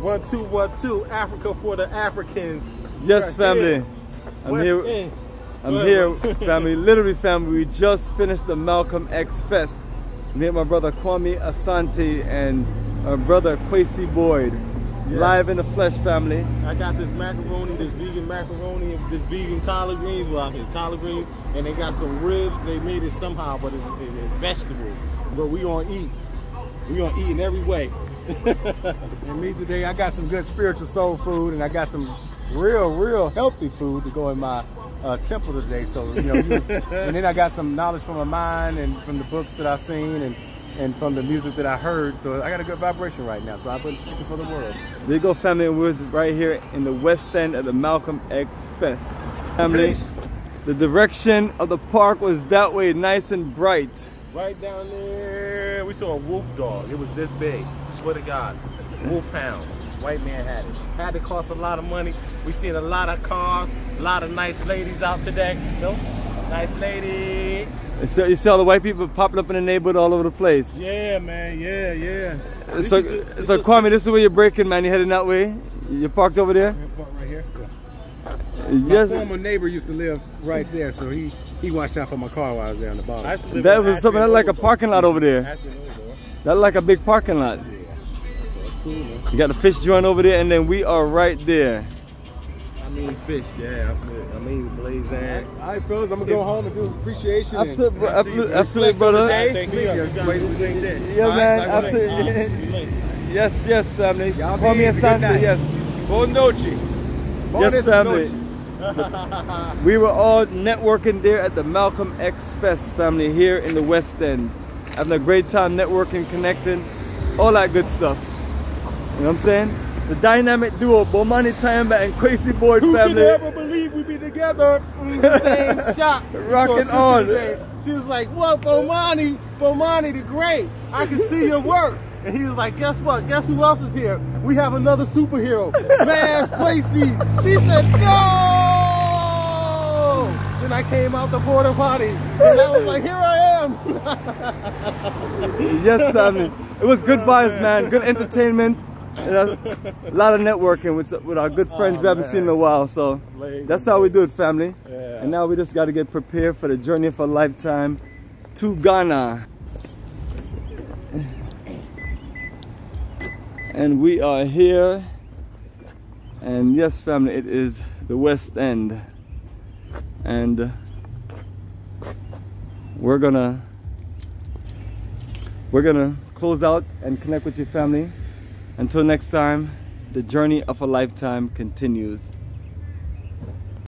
one, two, one, two. Africa for the Africans. Yes, Right family. here. I'm West here. End. I'm here, family. Literally, family. We just finished the Malcolm X Fest. Me and my brother Kwame Asante and our brother Kwesi Boyd. Yeah. Live in the flesh, family. I got this macaroni, this vegan macaroni, and this vegan collard greens. Well, I collard greens, and they got some ribs. They made it somehow, but it's, it's vegetable. But we gonna eat. We gonna eat in every way. And me today, I got some good spiritual soul food, and I got some real, real healthy food to go in my uh, temple today. So you know, use, and then I got some knowledge from my mind and from the books that I've seen and and from the music that I heard. So I got a good vibration right now. So I've been speaking for the world. There you go, family. And we're right here in the West End at the Malcolm X Fest. Family, the direction of the park was that way, nice and bright. Right down there, we saw a wolf dog. It was this big. Swear to God, wolfhound. White man had it. Had to cost a lot of money. We seen a lot of cars, a lot of nice ladies out today. No, nice lady. And so you see all the white people popping up in the neighborhood all over the place. Yeah, man. Yeah, yeah. This So, is the- so this Kwame, this is where you're breaking, man. You're heading that way? You parked over there? Right here. Yes. My former neighbor used to live right there, so he he watched out for my car while I was there on the bottom. I used to live That in was something Ashland, like a parking lot over there. Ashland, Oregon. That like a big parking lot. So it's cool, man. You got the fish joint over there, and then we are right there. I mean fish, yeah. I mean- I mean blazing. All right, fellas, I'm gonna go home and do appreciation. Absolutely, bro- I see absolutely, absolutely, brother. Hey, Thank me you. up. You got Wait, to do LinkedIn. Yeah, man, absolutely. Yes, yes, family. Y'all Call be me easy. Good Asante, night. yes. Buon noche. Yes, Buenas family. We were all networking there at the Malcolm X Fest family here in the West End. Having a great time networking, connecting, all that good stuff. You know what I'm saying? The dynamic duo, Bomani Tyehimba and Kwesi Boyd Who family. could ever believe we'd be together in the same shot? Rocking on. She was like, what, Bomani? Bomani the Great. I can see your works. And he was like, guess what? Guess who else is here? We have another superhero. Mass Kwesi. She said, no! Then I came out the porta potty. And I was like, here I am. Yes, family. It was good oh, vibes, man. Good entertainment. And a lot of networking with, with our good oh, friends we haven't seen in a while. So that's how we do it, family. Yeah. And now we just got to get prepared for the journey of a lifetime to Ghana. And we are here. And yes, family, it is the West End. And we're gonna we're gonna close out and connect with your family. Until next time, the journey of a lifetime continues.